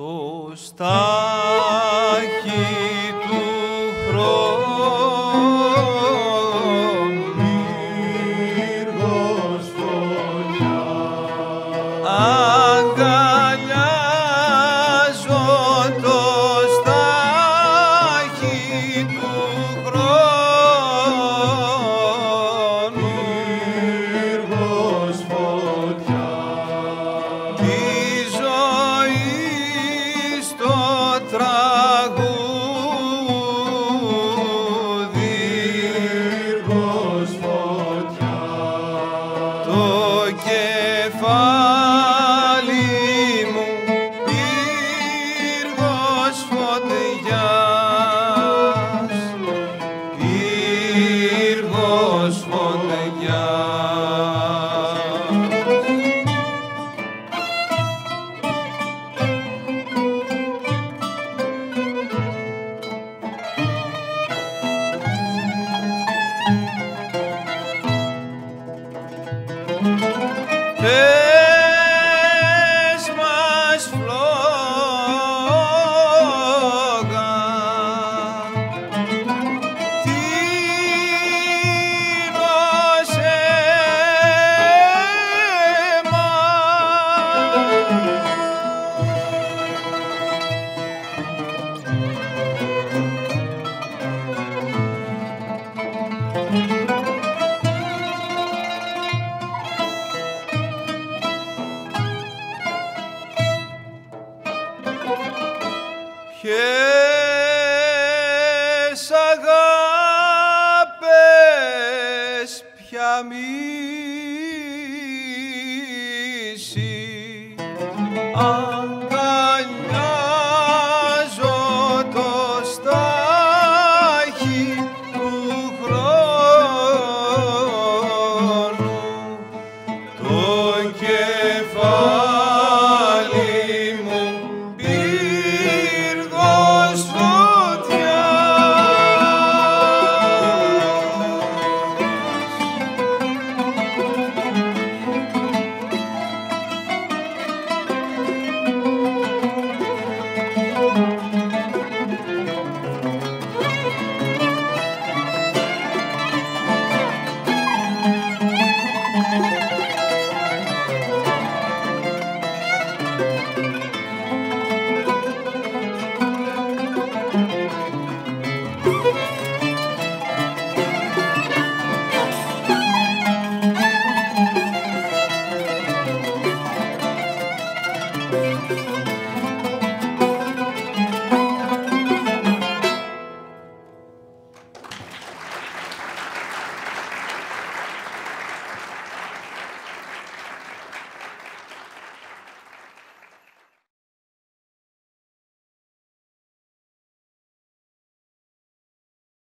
το στάχι Camisi. Música